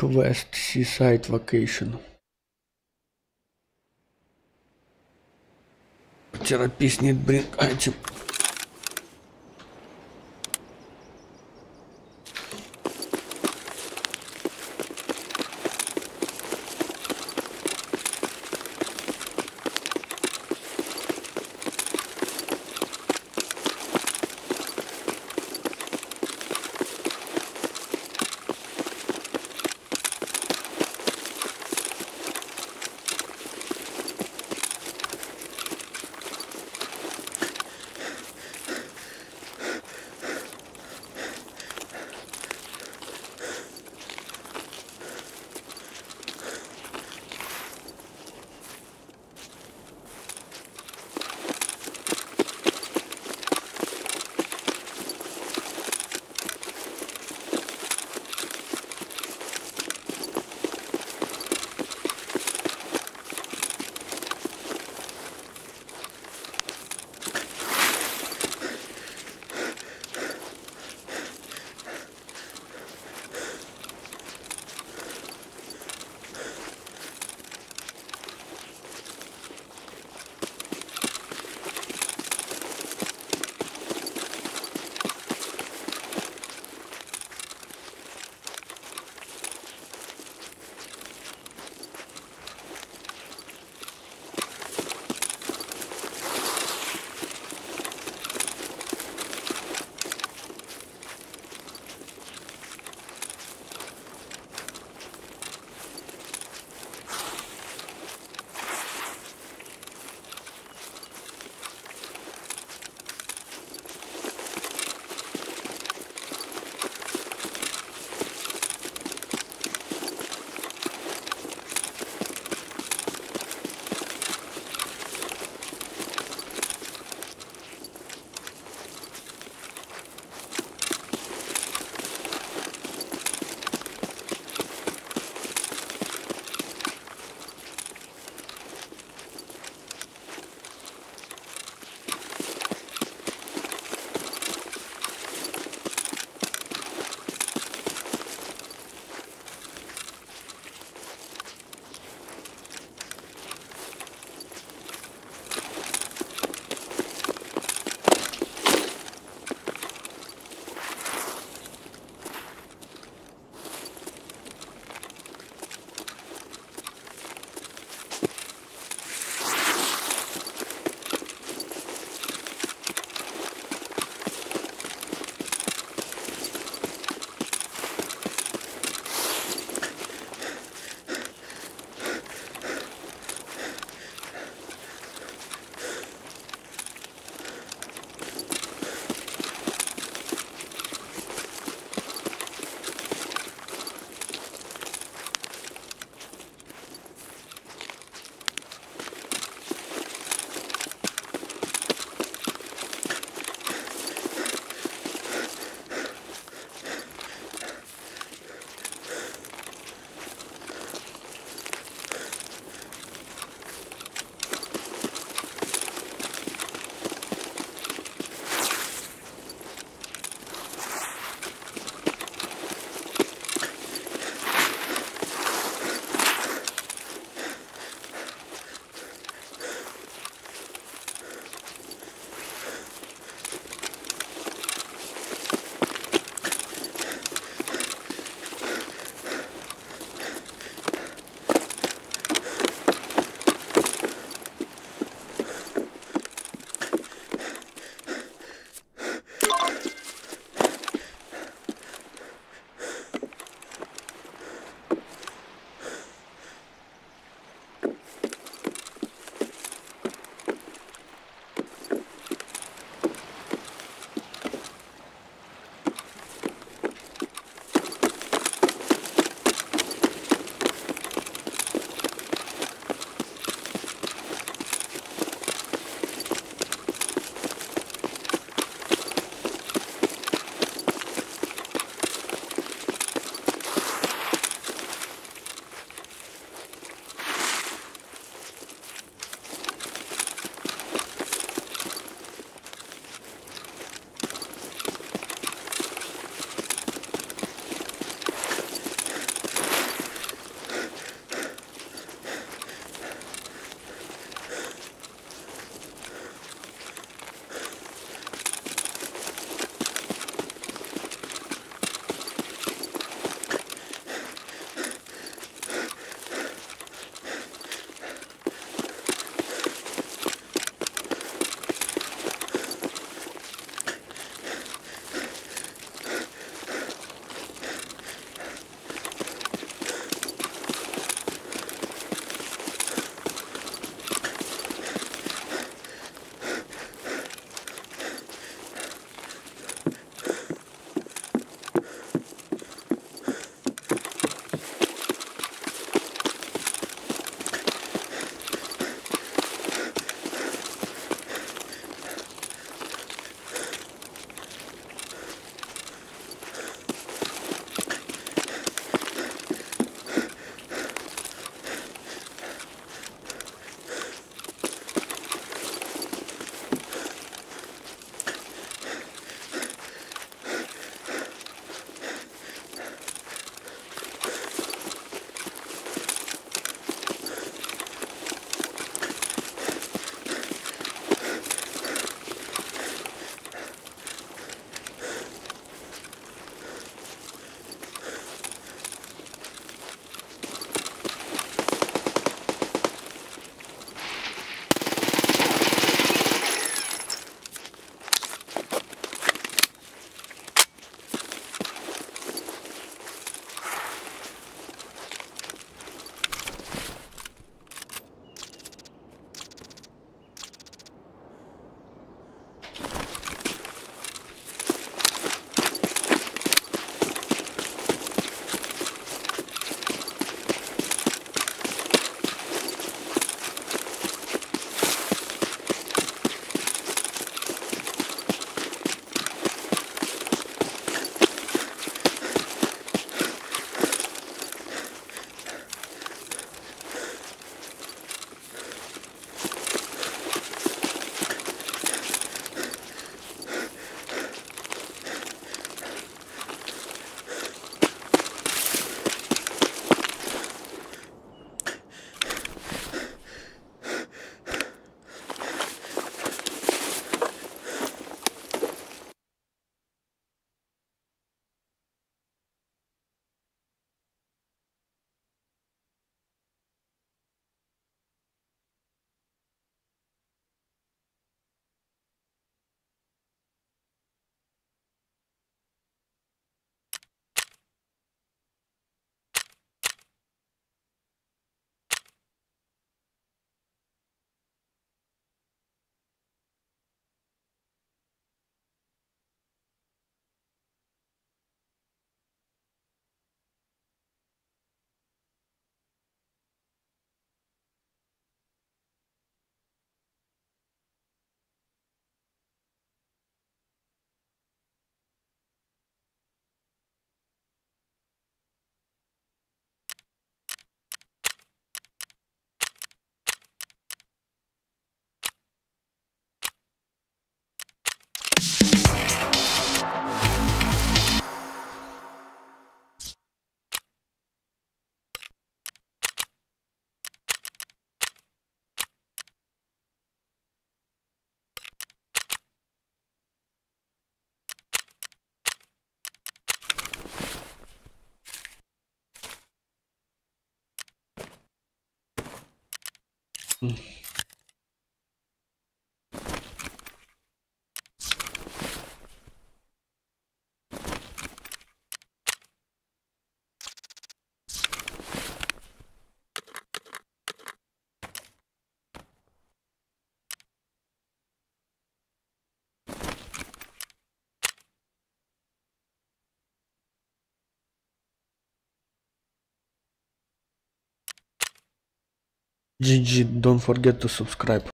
Квест Seaside Vacation. Терапист не блин, а этим 嗯。GG, don't forget to subscribe.